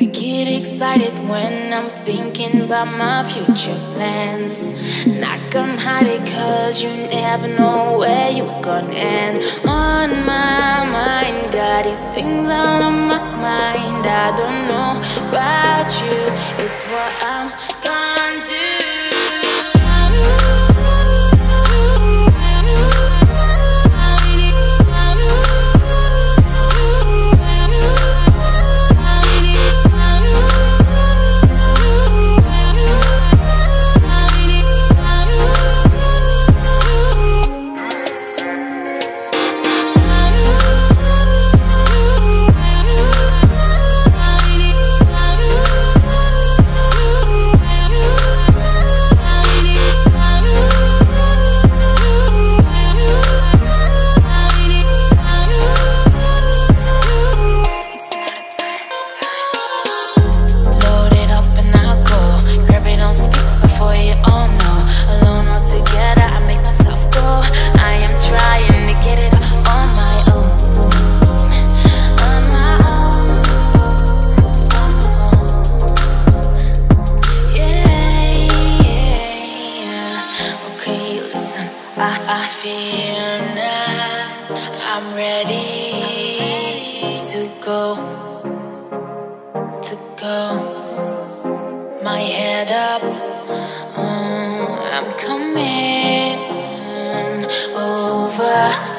excited when I'm thinking about my future plans. Not gonna hide it cause you never know where you're gonna end. On my mind, got these things all on my mind. I don't know about you, it's what I'm gonna do. I, I feel now I'm ready to go, to go. My head up, mm, I'm coming over.